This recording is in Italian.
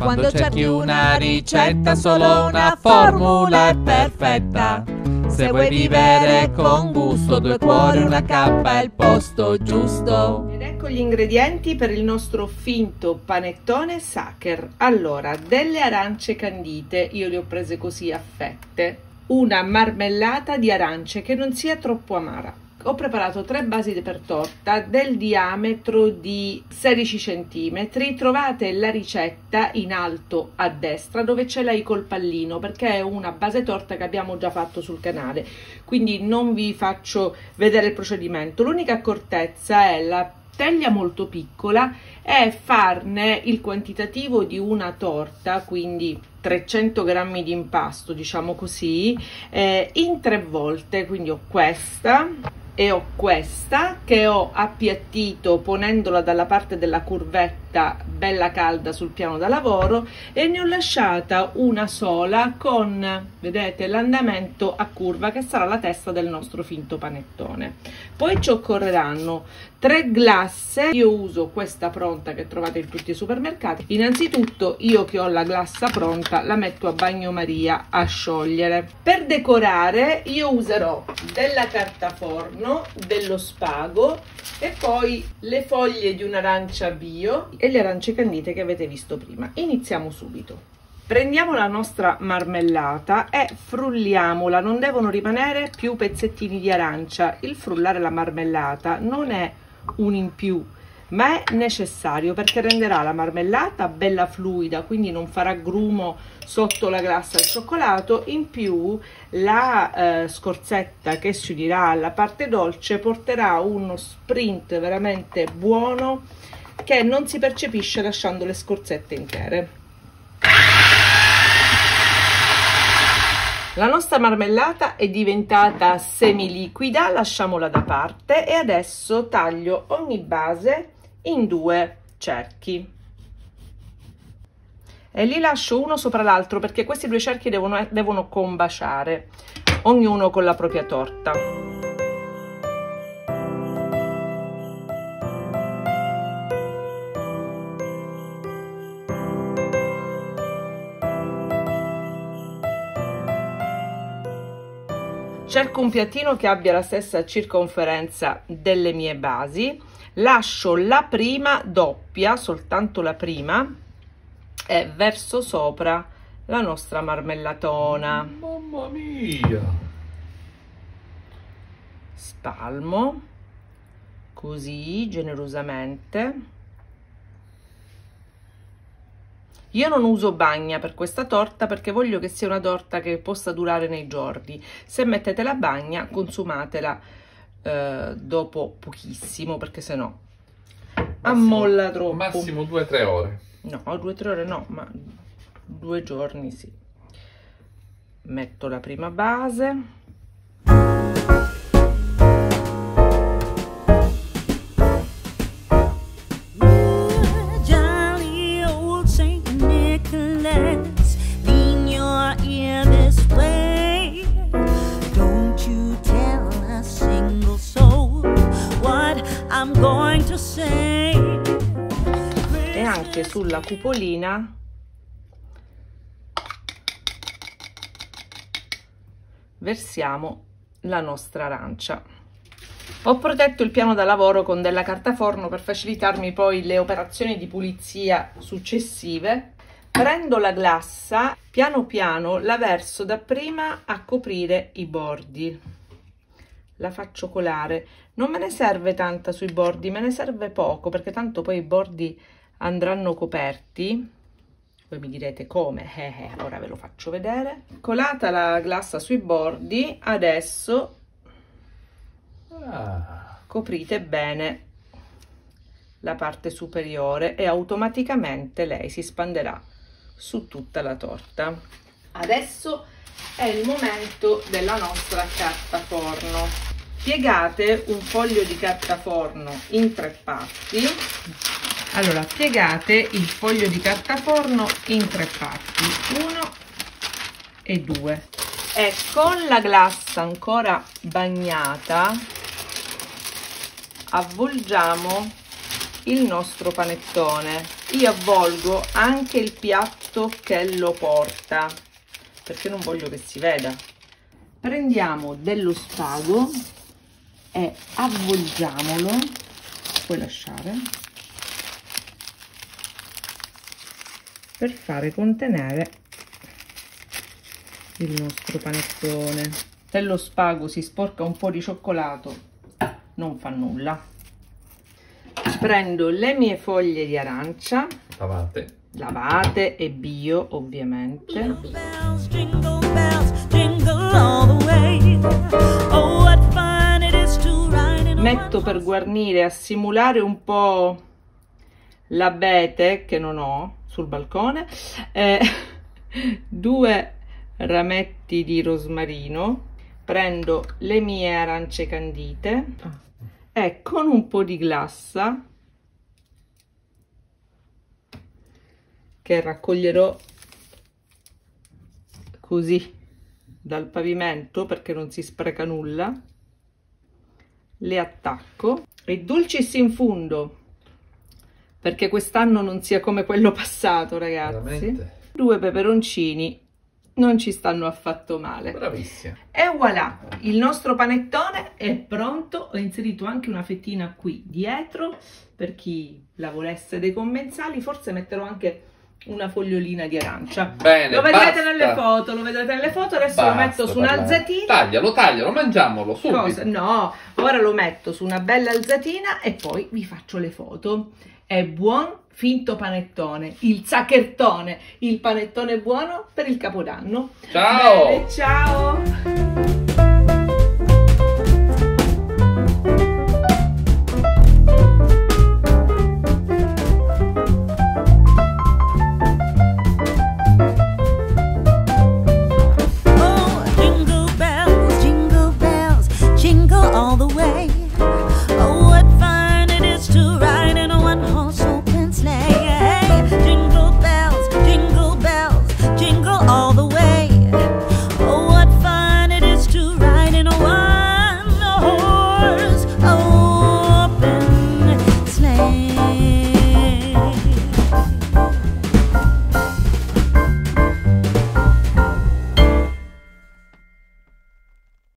Quando cerchi una ricetta, solo una formula è perfetta. Se vuoi vivere con gusto, due cuori, una cappa è il posto giusto. Ed ecco gli ingredienti per il nostro finto panettone Sacher. Allora, delle arance candite, io le ho prese così a fette, una marmellata di arance che non sia troppo amara, ho preparato tre basi per torta del diametro di 16 cm. Trovate la ricetta in alto a destra dove ce l'hai col pallino perché è una base torta che abbiamo già fatto sul canale. Quindi non vi faccio vedere il procedimento. L'unica accortezza è la teglia molto piccola è farne il quantitativo di una torta, quindi 300 grammi di impasto, diciamo così, eh, in tre volte. Quindi ho questa, e ho questa che ho appiattito ponendola dalla parte della curvetta bella calda sul piano da lavoro e ne ho lasciata una sola con vedete l'andamento a curva che sarà la testa del nostro finto panettone poi ci occorreranno tre glasse. Io uso questa pronta che trovate in tutti i supermercati. Innanzitutto io che ho la glassa pronta la metto a bagnomaria a sciogliere. Per decorare io userò della carta forno dello spago e poi le foglie di un'arancia bio e le arance candite che avete visto prima. Iniziamo subito. Prendiamo la nostra marmellata e frulliamola, non devono rimanere più pezzettini di arancia. Il frullare la marmellata non è un in più, ma è necessario perché renderà la marmellata bella fluida, quindi non farà grumo sotto la glassa al cioccolato. In più la eh, scorzetta che si unirà alla parte dolce porterà uno sprint veramente buono che non si percepisce lasciando le scorzette intere. La nostra marmellata è diventata semiliquida, lasciamola da parte e adesso taglio ogni base in due cerchi. E li lascio uno sopra l'altro perché questi due cerchi devono, devono combaciare ognuno con la propria torta cerco un piattino che abbia la stessa circonferenza delle mie basi. Lascio la prima doppia soltanto la prima e verso sopra la nostra marmellatona. Mamma mia! Spalmo così generosamente Io non uso bagna per questa torta perché voglio che sia una torta che possa durare nei giorni. Se mettete la bagna, consumatela eh, dopo pochissimo perché se no ammolla troppo. Massimo 2-3 ore. No, 2-3 ore no, ma due giorni sì. Metto la prima base. Anche sulla cupolina. Versiamo la nostra arancia. Ho protetto il piano da lavoro con della carta forno per facilitarmi poi le operazioni di pulizia successive. Prendo la glassa piano piano la verso dapprima a coprire i bordi. La faccio colare. Non me ne serve tanta sui bordi me ne serve poco perché tanto poi i bordi andranno coperti. Voi mi direte come? Eh, eh, ora ve lo faccio vedere. Colata la glassa sui bordi adesso ah. coprite bene la parte superiore e automaticamente lei si spanderà su tutta la torta. Adesso è il momento della nostra carta forno. Piegate un foglio di carta forno in tre parti allora piegate il foglio di carta forno in tre parti uno e due. E con la glassa ancora bagnata avvolgiamo il nostro panettone. Io avvolgo anche il piatto che lo porta perché non voglio che si veda. Prendiamo dello spago e avvolgiamolo. Puoi lasciare per fare contenere il nostro panettone. Se lo spago si sporca un po' di cioccolato. Non fa nulla. Prendo le mie foglie di arancia. Lavate. Lavate e bio ovviamente. Metto per guarnire a simulare un po' l'abete che non ho sul balcone eh, due rametti di rosmarino prendo le mie arance candite e con un po' di glassa che raccoglierò così dal pavimento perché non si spreca nulla le attacco e dulcis in fundo perché quest'anno non sia come quello passato ragazzi. Veramente? due peperoncini non ci stanno affatto male. Bravissima. E voilà il nostro panettone è pronto. Ho inserito anche una fettina qui dietro per chi la volesse dei commensali. Forse metterò anche una fogliolina di arancia. Bene lo vedrete basta. nelle foto lo vedrete nelle foto. Adesso lo Basta metto su un'alzatina taglialo taglialo mangiamolo subito. Cosa? No, ora lo metto su una bella alzatina e poi vi faccio le foto è buon finto panettone, il zacchertone, il panettone buono per il capodanno. Ciao! Bene, ciao! Oh, all the way.